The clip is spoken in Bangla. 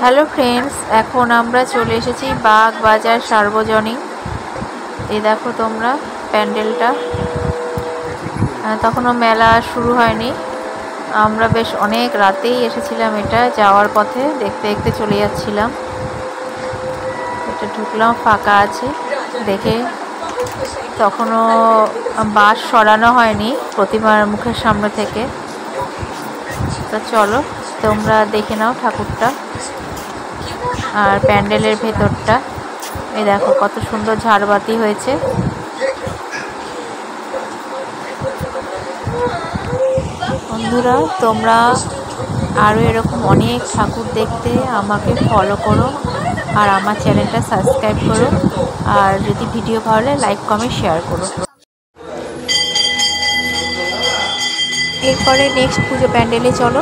হ্যালো ফ্রেন্ডস, এখন আমরা চলে এসেছি বাগ বাজার সার্বজনীন। এই দেখো তোমরা প্যান্ডেলটা। তখনও মেলা শুরু হয়নি। আমরা বেশ অনেক রাতেই এসেছিলাম এটা, যাওয়ার পথে দেখতে দেখতে চলে যাচ্ছিলাম। এটা ঢুকলাম, ফাঁকা আছে। দেখে তখনও বাস সরানো হয়নি প্রতিমার মুখের সামনে থেকে। তো চলো, তোমরা দেখে নাও ঠাকুরটা আর প্যান্ডেলের ভেতরটা। এই দেখো, কত সুন্দর ঝাড়বাতি হয়েছে। বন্ধুরা, তোমরা আরও এরকম অনেক ঠাকুর দেখতে আমাকে ফলো করো আর আমার চ্যানেলটা সাবস্ক্রাইব করো। আর যদি ভিডিও ভালো লাগে লাইক কমেন্ট শেয়ার করো। এরপরে নেক্সট পুজো প্যান্ডেলে চলো।